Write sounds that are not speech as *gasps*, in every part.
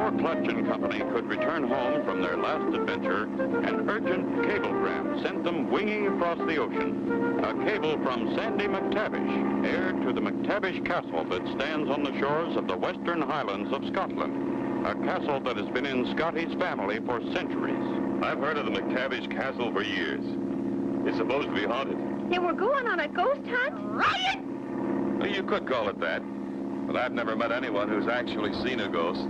Before Clutch and Company could return home from their last adventure, an urgent cablegram sent them winging across the ocean. A cable from Sandy McTavish, heir to the McTavish Castle that stands on the shores of the western highlands of Scotland. A castle that has been in Scotty's family for centuries. I've heard of the McTavish Castle for years. It's supposed to be haunted. They were going on a ghost hunt? Riot! Well, you could call it that. But I've never met anyone who's actually seen a ghost.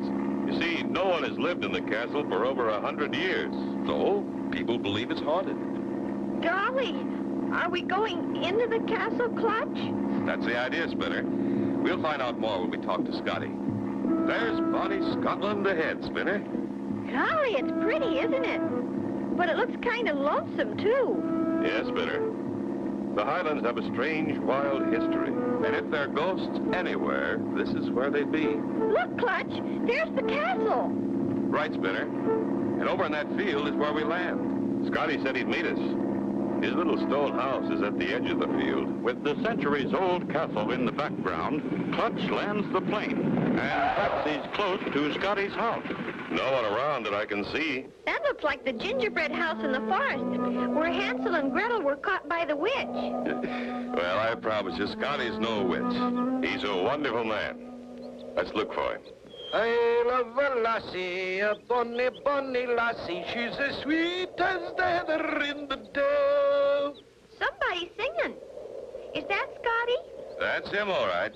You see, no one has lived in the castle for over a hundred years. So, people believe it's haunted. Golly, are we going into the castle, Clutch? That's the idea, Spinner. We'll find out more when we talk to Scotty. There's Bonnie Scotland ahead, Spinner. Golly, it's pretty, isn't it? But it looks kind of lonesome, too. Yes, Spinner. The Highlands have a strange, wild history. And if there are ghosts anywhere, this is where they'd be. Look, Clutch, there's the castle. Right, Spinner. And over in that field is where we land. Scotty said he'd meet us. His little stone house is at the edge of the field. With the centuries-old castle in the background, Clutch lands the plane and taxis close to Scotty's house. No one around that I can see. That looks like the gingerbread house in the forest, where Hansel and Gretel were caught by the witch. *laughs* well, I promise you, Scotty's no witch. He's a wonderful man. Let's look for him. I love a lassie, a bonny, bonny lassie. She's as sweet as the heather in the dale. Somebody's singing. Is that Scotty? That's him, all right.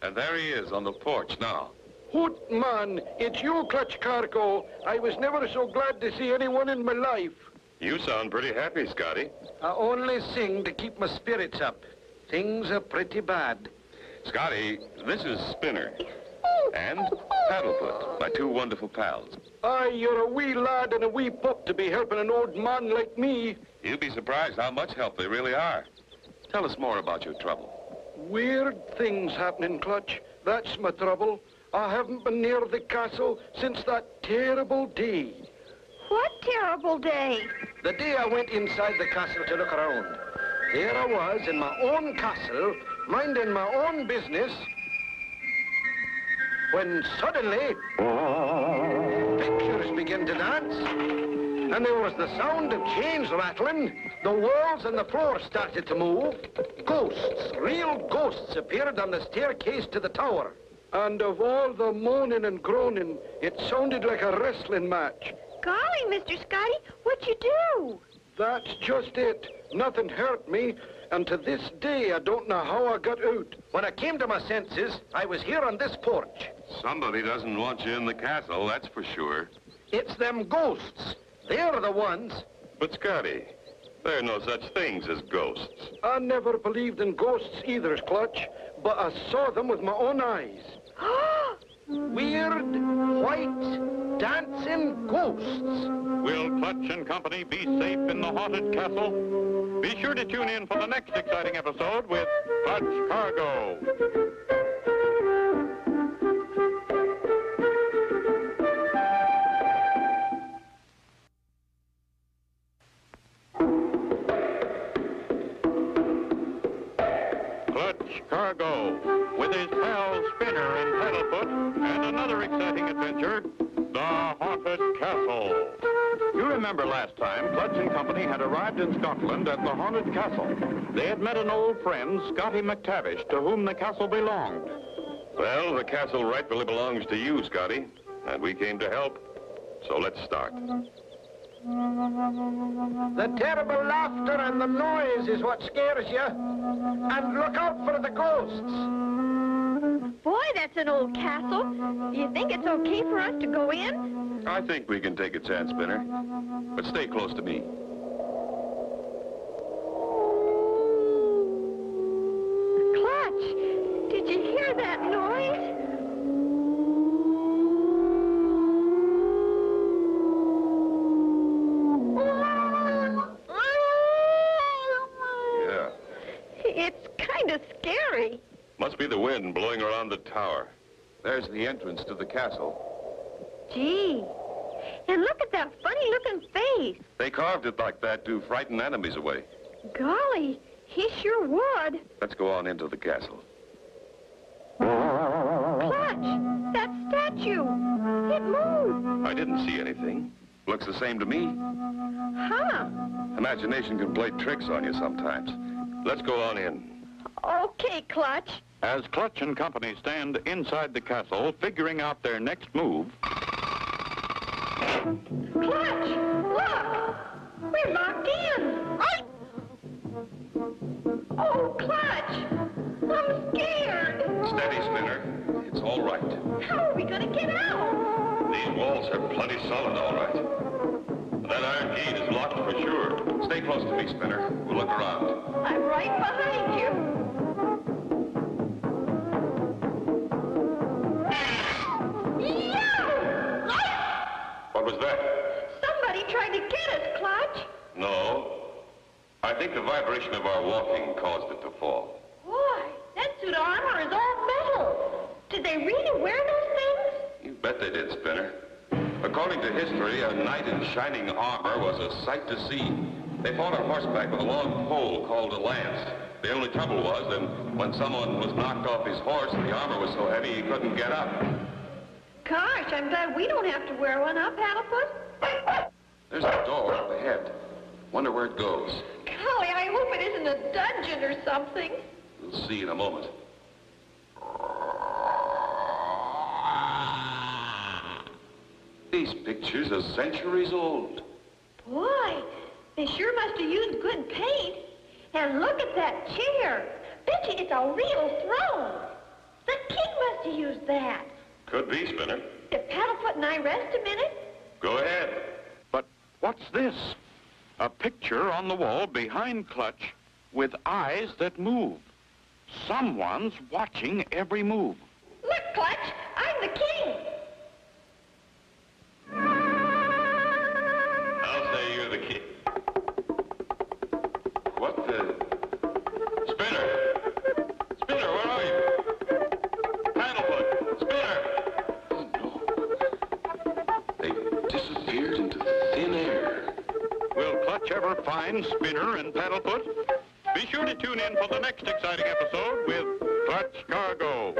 And there he is on the porch now. Hoot, man, it's you, Clutch Cargo. I was never so glad to see anyone in my life. You sound pretty happy, Scotty. I only sing to keep my spirits up. Things are pretty bad. Scotty, this is Spinner. And Paddlefoot, my two wonderful pals. Aye, you're a wee lad and a wee pup to be helping an old man like me. You'll be surprised how much help they really are. Tell us more about your trouble. Weird things happening, Clutch. That's my trouble. I haven't been near the castle since that terrible day. What terrible day? The day I went inside the castle to look around. There I was in my own castle, minding my own business, when suddenly pictures began to dance. And there was the sound of chains rattling. The walls and the floor started to move. Ghosts, real ghosts, appeared on the staircase to the tower. And of all the moaning and groaning, it sounded like a wrestling match. Golly, Mr. Scotty, what'd you do? That's just it. Nothing hurt me, and to this day I don't know how I got out. When I came to my senses, I was here on this porch. Somebody doesn't want you in the castle, that's for sure. It's them ghosts. They're the ones. But, Scotty, there are no such things as ghosts. I never believed in ghosts either, Clutch, but I saw them with my own eyes. *gasps* Weird, white, dancing ghosts. Will Clutch and Company be safe in the haunted castle? Be sure to tune in for the next exciting episode with Clutch Cargo. Company had arrived in Scotland at the Haunted Castle. They had met an old friend, Scotty McTavish, to whom the castle belonged. Well, the castle rightfully belongs to you, Scotty, and we came to help. So let's start. The terrible laughter and the noise is what scares you. And look out for the ghosts. Boy, that's an old castle. Do you think it's okay for us to go in? I think we can take a chance, Spinner. But stay close to me. Kind of scary. Must be the wind blowing around the tower. There's the entrance to the castle. Gee. And look at that funny-looking face. They carved it like that to frighten enemies away. Golly, he sure would. Let's go on into the castle. Clutch, that statue. It moved! I didn't see anything. Looks the same to me. Huh. Imagination can play tricks on you sometimes. Let's go on in. Okay, Clutch. As Clutch and company stand inside the castle, figuring out their next move, Clutch, look! We're locked in. I... Oh, Clutch! I'm scared. Steady, Spinner. It's all right. How are we gonna get out? These walls are plenty solid, all right. That iron gate is locked for sure. Stay close to me, Spinner. We'll look around. I'm right behind you. What was that? Somebody tried to get us, Clutch. No. I think the vibration of our walking caused it to fall. Boy, that suit of armor is all metal. Did they really wear those things? You bet they did, Spinner. According to history, a knight in shining armor was a sight to see. They fought on horseback with a long pole called a lance. The only trouble was that when someone was knocked off his horse, the armor was so heavy he couldn't get up. Gosh, I'm glad we don't have to wear one, huh, Paddlefoot? There's a door up ahead. Wonder where it goes. Golly, I hope it isn't a dungeon or something. We'll see in a moment. These pictures are centuries old. Boy, they sure must have used good paint. And look at that chair. You it's a real throne. The king must have used that. Could be, Spinner. If Paddlefoot and I rest a minute, Go ahead. but what's this? A picture on the wall behind Clutch with eyes that move. Someone's watching every move. look, Clutch, I'm the king. Find Spinner and Paddlefoot? Be sure to tune in for the next exciting episode with Clutch Cargo.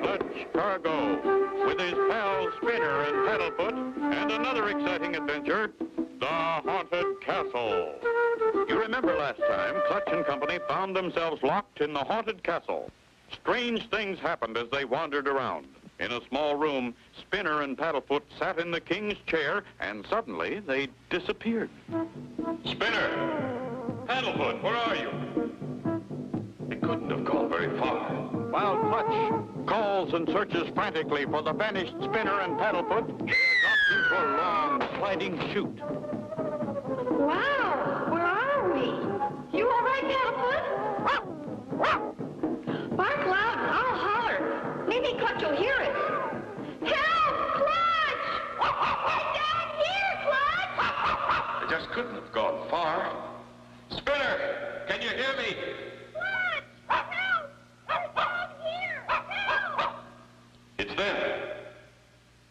Clutch Cargo with his pals Spinner and Paddlefoot and another exciting adventure, the Haunted Castle. You remember last time, Clutch and Company found themselves locked in the haunted castle. Strange things happened as they wandered around. In a small room, Spinner and Paddlefoot sat in the king's chair, and suddenly they disappeared. Spinner! Paddlefoot, where are you? They couldn't have gone very far. While Clutch calls and searches frantically for the vanished Spinner and Paddlefoot, they are dropped into a long, sliding chute. Wow, where are we? You all right, Bark loud and I'll holler. Maybe Clutch will hear us. Help, Clutch! Down here, Clutch! They just couldn't have gone far. Spinner! Can you hear me? Clutch! Help! Down here! Help! It's them.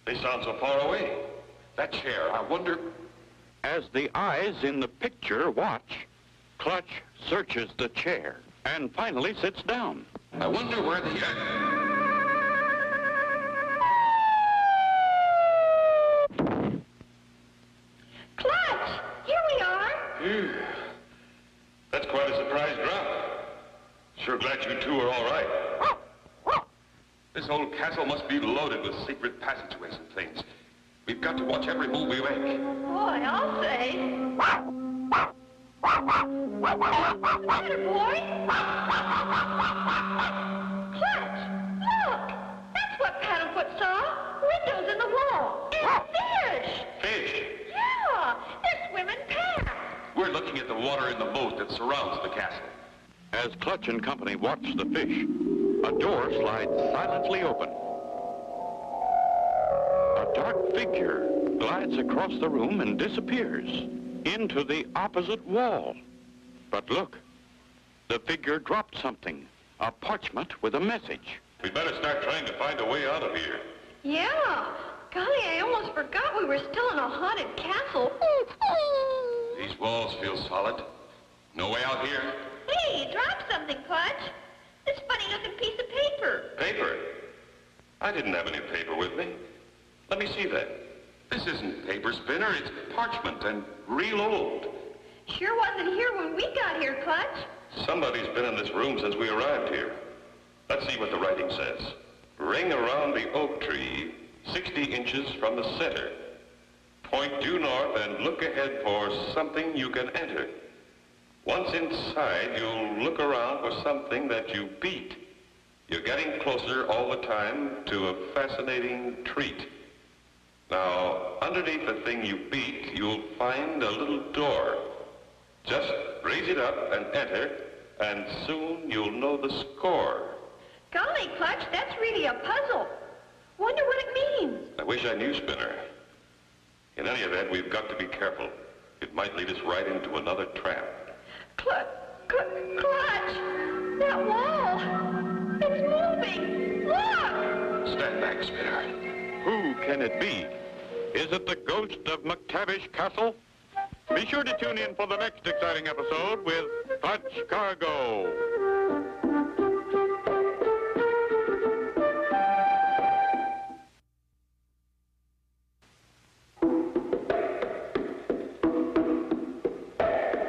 They sound so far away. That chair, I wonder... As the eyes in the picture watch, Clutch searches the chair and finally sits down. I wonder where the... Clutch! Here we are! Phew. That's quite a surprise drop. Sure glad you two are all right. This old castle must be loaded with secret passageways and things. We've got to watch every move we make. Boy, I'll say. Better boy. Clutch, look. That's what Paddlefoot saw. Windows in the wall. And fish. Fish! Yeah, they're swimming past. We're looking at the water in the moat that surrounds the castle. As Clutch and Company watch the fish, a door slides silently open. A dark figure glides across the room and disappears into the opposite wall. But look, the figure dropped something, a parchment with a message. We'd better start trying to find a way out of here. Yeah. Golly, I almost forgot we were still in a haunted castle. *laughs* These walls feel solid. No way out here. Hey, drop something, Clutch. This funny-looking piece of paper. Paper? I didn't have any paper with me. Let me see that. This isn't paper, Spinner. It's parchment and real old. Sure wasn't here when we got here, Clutch. Somebody's been in this room since we arrived here. Let's see what the writing says. Ring around the oak tree 60 inches from the center. Point due north and look ahead for something you can enter. Once inside, you'll look around for something that you beat. You're getting closer all the time to a fascinating treat. Now, underneath the thing you beat, you'll find a little door. Just raise it up and enter, and soon you'll know the score. Golly, Clutch, that's really a puzzle. Wonder what it means. I wish I knew, Spinner. In any event, we've got to be careful. It might lead us right into another trap. Clutch, cl Clutch, that wall, it's moving. Look! Stand back, Spinner. Who can it be? Is it the ghost of McTavish Castle? Be sure to tune in for the next exciting episode with Clutch Cargo.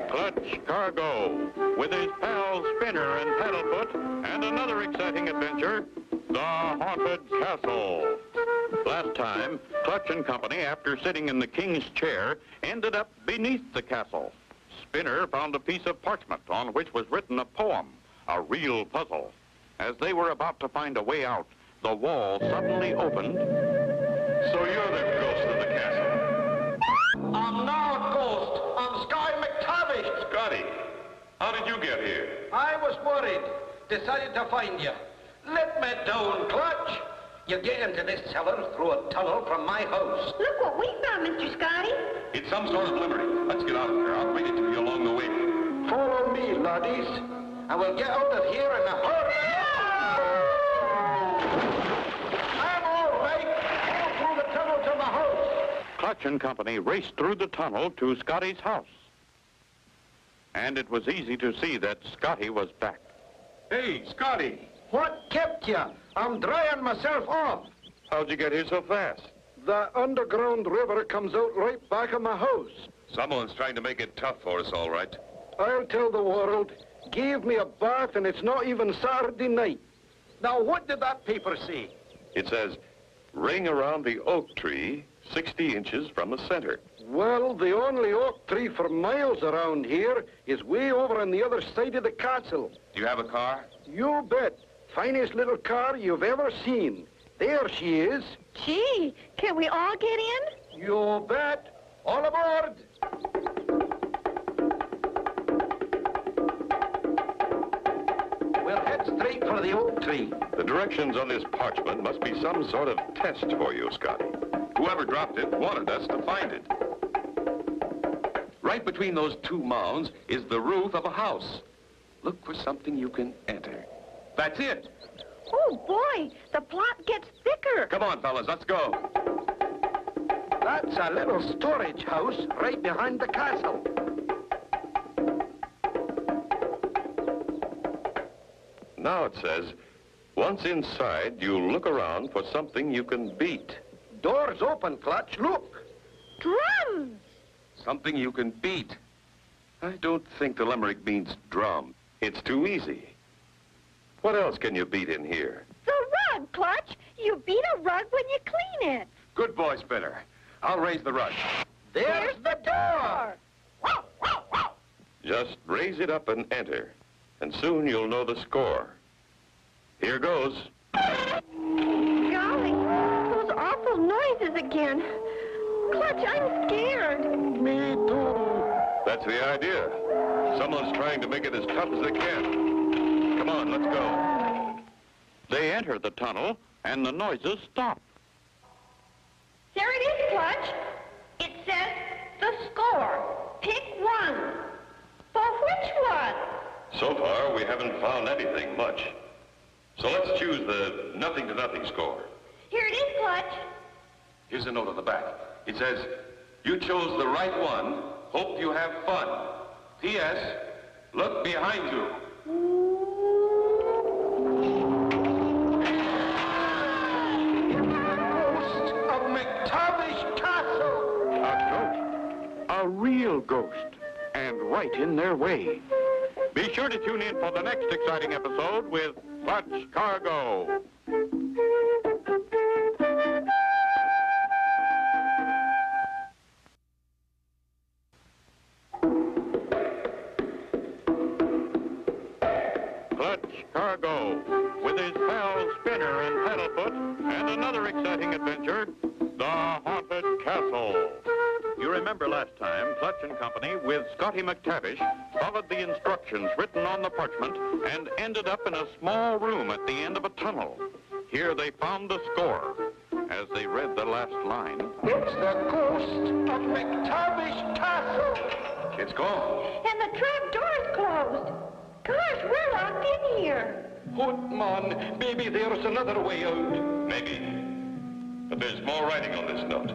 Clutch Cargo, with his pals Spinner and Paddlefoot, and another exciting adventure, The Haunted Castle. Last time, Clutch and Company, after sitting in the king's chair, ended up beneath the castle. Spinner found a piece of parchment on which was written a poem, a real puzzle. As they were about to find a way out, the wall suddenly opened. So you're the ghost of the castle. I'm not a ghost. I'm Scotty McTavish. Scotty, how did you get here? I was worried. Decided to find you. Let me down, Clutch. You get into this cellar through a tunnel from my house. Look what we found, Mr. Scotty. It's some sort of limerick. Let's get out of here. I'll bring it to you along the way. Follow me, laddies, and we'll get out of here in a hurry. I'm all right. Go through the tunnel to my house. Clutch and Company raced through the tunnel to Scotty's house. And it was easy to see that Scotty was back. Hey, Scotty. What kept you? I'm drying myself off. How'd you get here so fast? The underground river comes out right back of my house. Someone's trying to make it tough for us, all right. I'll tell the world. Gave me a bath and it's not even Saturday night. Now, what did that paper say? It says, ring around the oak tree 60 inches from the center. Well, the only oak tree for miles around here is way over on the other side of the castle. Do you have a car? You bet. Finest little car you've ever seen. There she is. Gee, can we all get in? You bet. All aboard. We'll head straight for the oak tree. The directions on this parchment must be some sort of test for you, Scotty. Whoever dropped it wanted us to find it. Right between those two mounds is the roof of a house. Look for something you can enter. That's it. Oh, boy, the plot gets thicker. Come on, fellas, let's go. That's a little storage house right behind the castle. Now it says, once inside, you'll look around for something you can beat. Door's open, Clutch. Look. Drums! Something you can beat. I don't think the limerick means drum. It's too easy. What else can you beat in here? The rug, Clutch. You beat a rug when you clean it. Good boy, Spinner. I'll raise the rug. There's the door. Just raise it up and enter, and soon you'll know the score. Here goes. Golly, those awful noises again. Clutch, I'm scared. Me too. That's the idea. Someone's trying to make it as tough as they can. On, let's go. They enter the tunnel, and the noises stop. There it is, Clutch. It says the score. Pick one. For which one? So far, we haven't found anything much. So let's choose the nothing to nothing score. Here it is, Clutch. Here's a note on the back. It says, you chose the right one, Hope you have fun. P.S. Look behind you. Ghost. And right in their way. Be sure to tune in for the next exciting episode with Clutch Cargo. Remember last time, Clutch and Company, with Scotty McTavish, followed the instructions written on the parchment and ended up in a small room at the end of a tunnel. Here they found the score. As they read the last line, It's the ghost of McTavish Castle. It's gone. And the trap door is closed. Gosh, we're locked in here. Footman, maybe there's another way out. Maybe. But there's more writing on this note.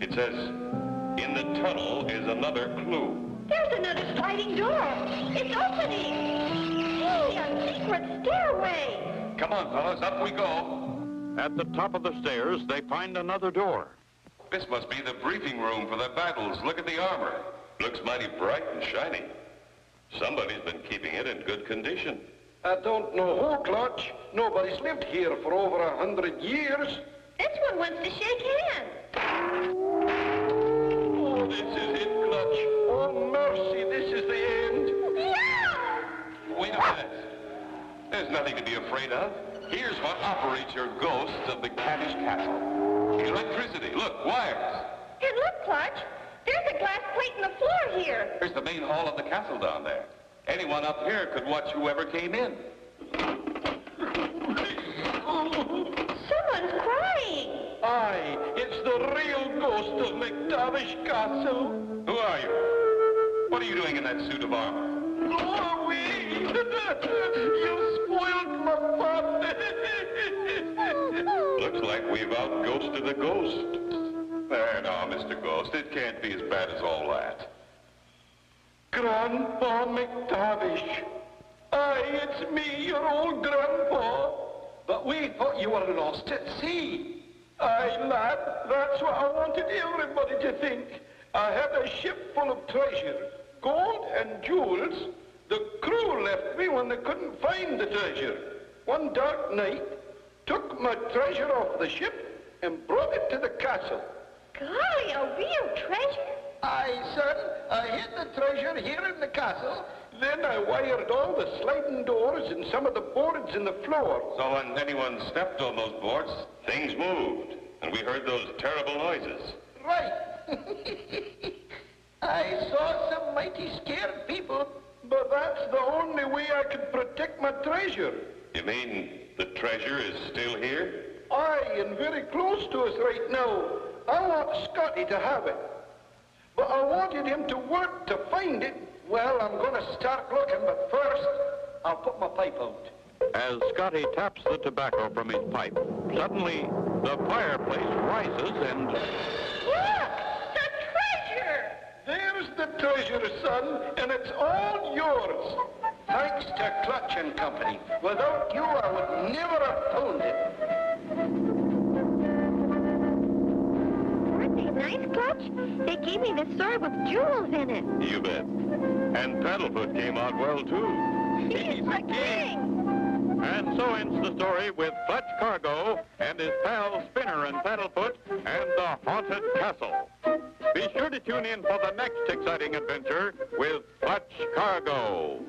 It says, in the tunnel is another clue. There's another sliding door. It's opening. Hey, a secret stairway. Come on, fellas, up we go. at the top of the stairs, they find another door. This must be the briefing room for the battles. Look at the armor. Looks mighty bright and shiny. Somebody's been keeping it in good condition. I don't know who, Clutch. Nobody's lived here for over a hundred years. This one wants to shake hands. This is it, Clutch. Oh, mercy, this is the end. Yeah! Wait a minute. There's nothing to be afraid of. Here's what operates your ghosts of the McTavish Castle. Electricity. Look, wires. And look, Clutch. There's a glass plate in the floor here. There's the main hall of the castle down there. Anyone up here could watch whoever came in. Someone's crying. The of McTavish Castle. Who are you? What are you doing in that suit of armor? Away! *laughs* you spoiled my fun. *laughs* Looks like we've outghosted the ghost. There now, Mr. Ghost. It can't be as bad as all that. Grandpa McTavish. Aye, it's me, your old grandpa. But we thought you were lost at sea. Aye, lad, that's what I wanted everybody to think. I had a ship full of treasure, gold and jewels. The crew left me when they couldn't find the treasure. One dark night, took my treasure off the ship and brought it to the castle. Golly, a real treasure? Aye, son. I hid the treasure here in the castle. Then I wired all the sliding doors and some of the boards in the floor. So when anyone stepped on those boards, things moved. And we heard those terrible noises. Right. *laughs* I saw some mighty scared people, but that's the only way I could protect my treasure. You mean the treasure is still here? Aye, and very close to us right now. I want Scotty to have it. But I wanted him to work to find it. Well, I'm going to start looking, but first, I'll put my pipe out. As Scotty taps the tobacco from his pipe, suddenly the fireplace rises and Look! The treasure! There's the treasure, son, and it's all yours. Thanks to Clutch and Company. Without you, I would never have found it. Clutch? They gave me this sword with jewels in it. you bet. And Paddlefoot came out well too. He's the king! And so ends the story with Clutch Cargo and his pals Spinner and Paddlefoot and the Haunted Castle. Be sure to tune in for the next exciting adventure with Clutch Cargo.